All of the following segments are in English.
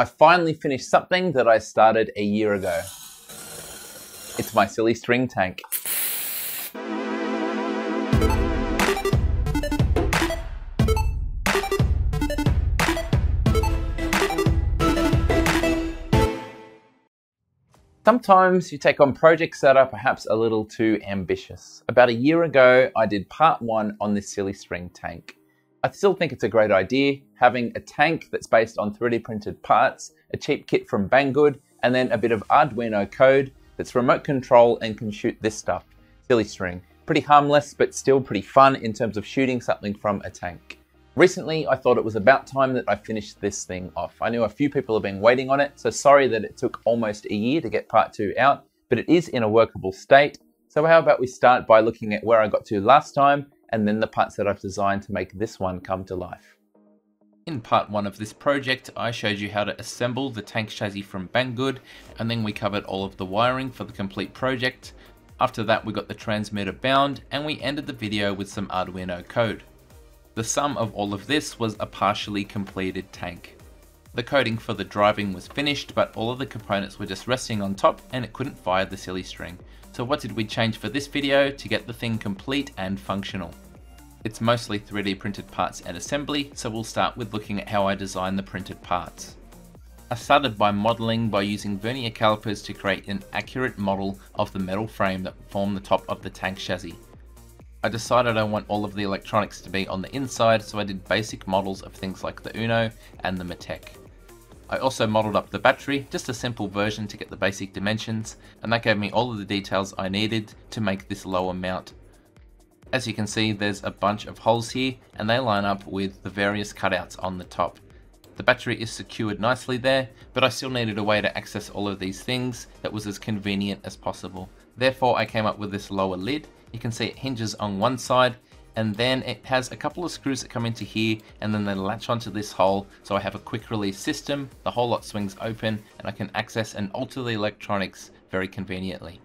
I finally finished something that I started a year ago. It's my silly string tank. Sometimes you take on projects that are perhaps a little too ambitious. About a year ago, I did part one on this silly string tank. I still think it's a great idea, having a tank that's based on 3D printed parts, a cheap kit from Banggood, and then a bit of Arduino code that's remote control and can shoot this stuff, silly string. Pretty harmless, but still pretty fun in terms of shooting something from a tank. Recently, I thought it was about time that I finished this thing off. I knew a few people have been waiting on it, so sorry that it took almost a year to get part two out, but it is in a workable state. So how about we start by looking at where I got to last time, and then the parts that I've designed to make this one come to life. In part one of this project, I showed you how to assemble the tank chassis from Banggood, and then we covered all of the wiring for the complete project. After that, we got the transmitter bound, and we ended the video with some Arduino code. The sum of all of this was a partially completed tank. The coding for the driving was finished, but all of the components were just resting on top and it couldn't fire the silly string. So what did we change for this video to get the thing complete and functional? It's mostly 3D printed parts and assembly, so we'll start with looking at how I design the printed parts. I started by modelling by using vernier calipers to create an accurate model of the metal frame that formed the top of the tank chassis. I decided I want all of the electronics to be on the inside, so I did basic models of things like the Uno and the Matek. I also modelled up the battery, just a simple version to get the basic dimensions, and that gave me all of the details I needed to make this lower mount. As you can see, there's a bunch of holes here, and they line up with the various cutouts on the top. The battery is secured nicely there, but I still needed a way to access all of these things that was as convenient as possible. Therefore, I came up with this lower lid, you can see it hinges on one side and then it has a couple of screws that come into here and then they latch onto this hole so I have a quick release system, the whole lot swings open and I can access and alter the electronics very conveniently.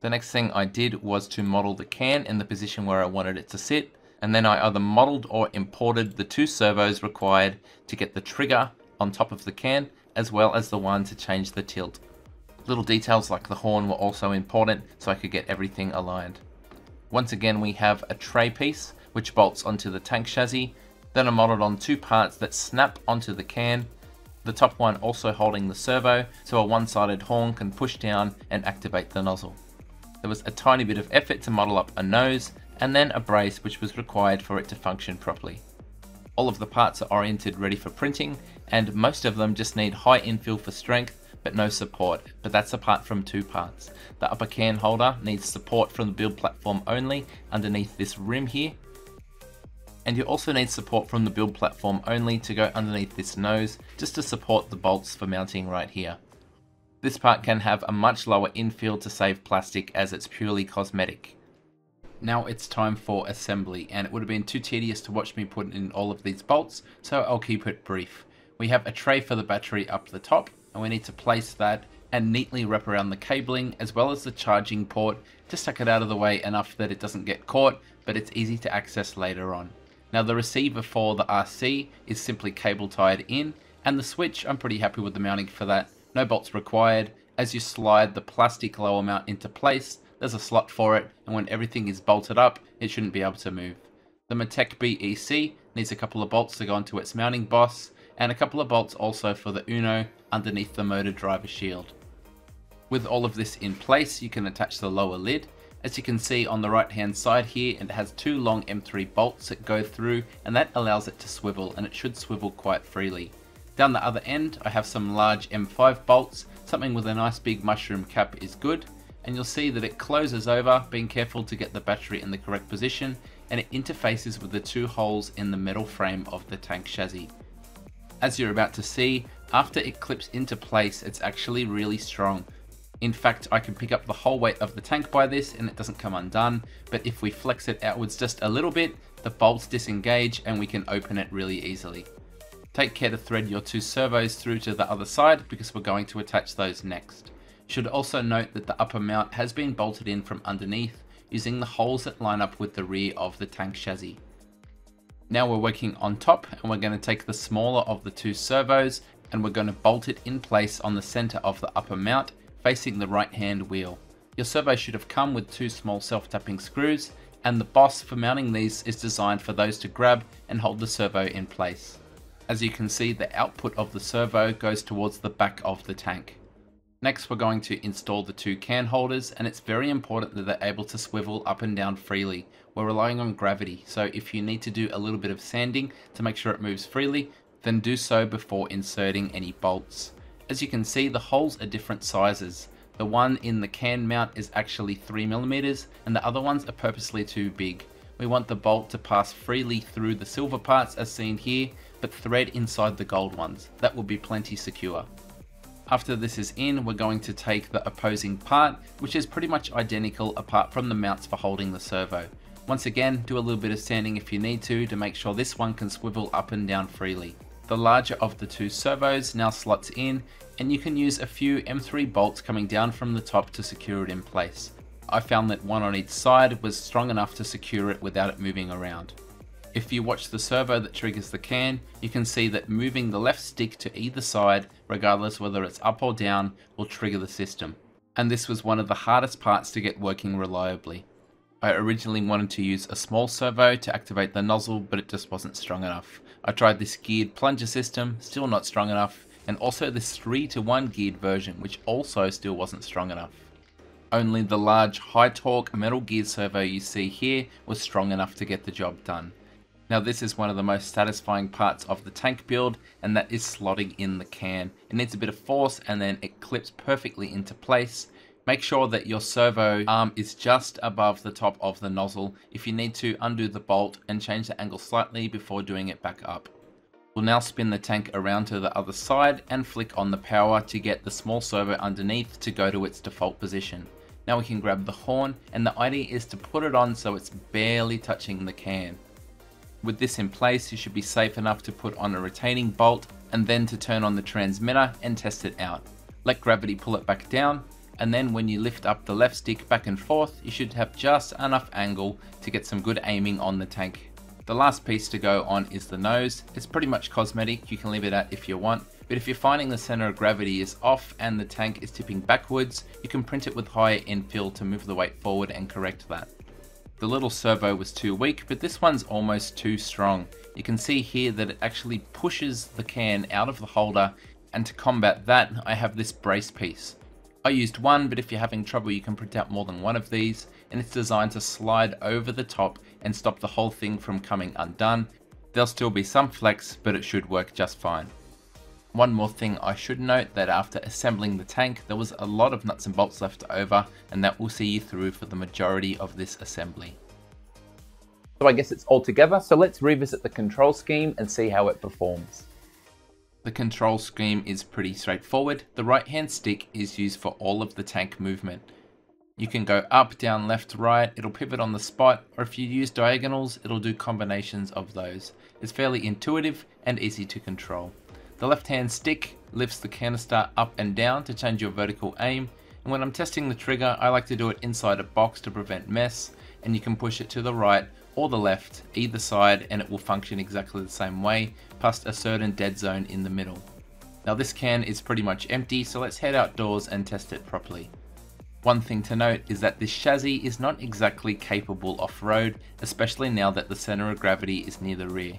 The next thing I did was to model the can in the position where I wanted it to sit and then I either modeled or imported the two servos required to get the trigger on top of the can as well as the one to change the tilt. Little details like the horn were also important so I could get everything aligned. Once again, we have a tray piece, which bolts onto the tank chassis. Then I'm modeled on two parts that snap onto the can. The top one also holding the servo, so a one-sided horn can push down and activate the nozzle. There was a tiny bit of effort to model up a nose, and then a brace which was required for it to function properly. All of the parts are oriented ready for printing, and most of them just need high infill for strength but no support, but that's apart from two parts. The upper can holder needs support from the build platform only underneath this rim here, and you also need support from the build platform only to go underneath this nose, just to support the bolts for mounting right here. This part can have a much lower infill to save plastic as it's purely cosmetic. Now it's time for assembly, and it would have been too tedious to watch me put in all of these bolts, so I'll keep it brief. We have a tray for the battery up the top, and we need to place that and neatly wrap around the cabling as well as the charging port to suck it out of the way enough that it doesn't get caught but it's easy to access later on. Now the receiver for the RC is simply cable tied in and the switch I'm pretty happy with the mounting for that. No bolts required. As you slide the plastic lower mount into place there's a slot for it and when everything is bolted up it shouldn't be able to move. The Matek BEC needs a couple of bolts to go into its mounting boss and a couple of bolts also for the Uno underneath the motor driver shield. With all of this in place, you can attach the lower lid. As you can see on the right hand side here, it has two long M3 bolts that go through and that allows it to swivel and it should swivel quite freely. Down the other end, I have some large M5 bolts, something with a nice big mushroom cap is good, and you'll see that it closes over, being careful to get the battery in the correct position, and it interfaces with the two holes in the metal frame of the tank chassis. As you're about to see, after it clips into place, it's actually really strong. In fact, I can pick up the whole weight of the tank by this and it doesn't come undone, but if we flex it outwards just a little bit, the bolts disengage and we can open it really easily. Take care to thread your two servos through to the other side because we're going to attach those next. Should also note that the upper mount has been bolted in from underneath using the holes that line up with the rear of the tank chassis. Now we're working on top and we're going to take the smaller of the two servos and we're going to bolt it in place on the center of the upper mount facing the right hand wheel. Your servo should have come with two small self-tapping screws and the boss for mounting these is designed for those to grab and hold the servo in place. As you can see the output of the servo goes towards the back of the tank. Next we're going to install the two can holders and it's very important that they're able to swivel up and down freely. We're relying on gravity so if you need to do a little bit of sanding to make sure it moves freely then do so before inserting any bolts. As you can see the holes are different sizes. The one in the can mount is actually 3mm and the other ones are purposely too big. We want the bolt to pass freely through the silver parts as seen here but thread inside the gold ones. That will be plenty secure. After this is in, we're going to take the opposing part, which is pretty much identical apart from the mounts for holding the servo. Once again, do a little bit of sanding if you need to, to make sure this one can swivel up and down freely. The larger of the two servos now slots in, and you can use a few M3 bolts coming down from the top to secure it in place. I found that one on each side was strong enough to secure it without it moving around. If you watch the servo that triggers the can, you can see that moving the left stick to either side, regardless whether it's up or down, will trigger the system. And this was one of the hardest parts to get working reliably. I originally wanted to use a small servo to activate the nozzle, but it just wasn't strong enough. I tried this geared plunger system, still not strong enough, and also this 3 to 1 geared version, which also still wasn't strong enough. Only the large high torque metal geared servo you see here was strong enough to get the job done. Now this is one of the most satisfying parts of the tank build and that is slotting in the can. It needs a bit of force and then it clips perfectly into place. Make sure that your servo arm is just above the top of the nozzle. If you need to undo the bolt and change the angle slightly before doing it back up. We'll now spin the tank around to the other side and flick on the power to get the small servo underneath to go to its default position. Now we can grab the horn and the idea is to put it on so it's barely touching the can. With this in place, you should be safe enough to put on a retaining bolt and then to turn on the transmitter and test it out. Let gravity pull it back down and then when you lift up the left stick back and forth, you should have just enough angle to get some good aiming on the tank. The last piece to go on is the nose. It's pretty much cosmetic, you can leave it at if you want, but if you're finding the center of gravity is off and the tank is tipping backwards, you can print it with higher infill to move the weight forward and correct that. The little servo was too weak, but this one's almost too strong. You can see here that it actually pushes the can out of the holder, and to combat that, I have this brace piece. I used one, but if you're having trouble, you can print out more than one of these, and it's designed to slide over the top and stop the whole thing from coming undone. There'll still be some flex, but it should work just fine. One more thing I should note that after assembling the tank there was a lot of nuts and bolts left over and that will see you through for the majority of this assembly. So I guess it's all together, so let's revisit the control scheme and see how it performs. The control scheme is pretty straightforward. The right hand stick is used for all of the tank movement. You can go up, down, left, right, it'll pivot on the spot, or if you use diagonals, it'll do combinations of those. It's fairly intuitive and easy to control. The left hand stick lifts the canister up and down to change your vertical aim and when I'm testing the trigger I like to do it inside a box to prevent mess and you can push it to the right or the left either side and it will function exactly the same way past a certain dead zone in the middle. Now this can is pretty much empty so let's head outdoors and test it properly. One thing to note is that this chassis is not exactly capable off-road, especially now that the center of gravity is near the rear.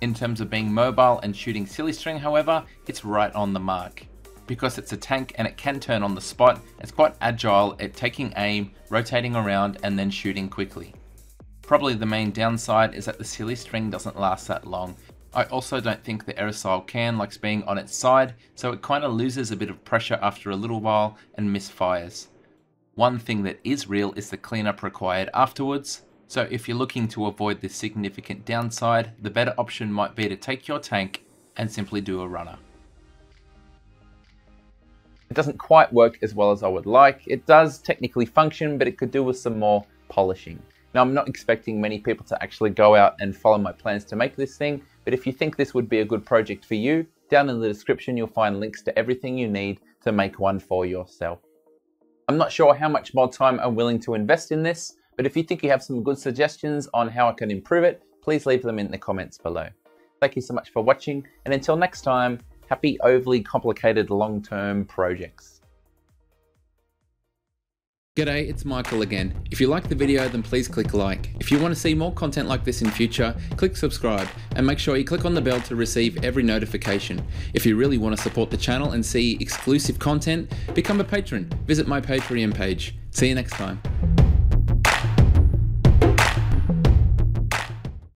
In terms of being mobile and shooting silly string however, it's right on the mark. Because it's a tank and it can turn on the spot, it's quite agile at taking aim, rotating around and then shooting quickly. Probably the main downside is that the silly string doesn't last that long. I also don't think the aerosol can likes being on its side, so it kind of loses a bit of pressure after a little while and misfires. One thing that is real is the cleanup required afterwards, so if you're looking to avoid this significant downside, the better option might be to take your tank and simply do a runner. It doesn't quite work as well as I would like. It does technically function, but it could do with some more polishing. Now, I'm not expecting many people to actually go out and follow my plans to make this thing, but if you think this would be a good project for you, down in the description you'll find links to everything you need to make one for yourself. I'm not sure how much more time I'm willing to invest in this, but if you think you have some good suggestions on how I can improve it, please leave them in the comments below. Thank you so much for watching, and until next time, happy overly complicated long-term projects. G'day, it's Michael again. If you like the video, then please click like. If you want to see more content like this in future, click subscribe and make sure you click on the bell to receive every notification. If you really want to support the channel and see exclusive content, become a patron. Visit my Patreon page. See you next time.